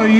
Oh, yeah.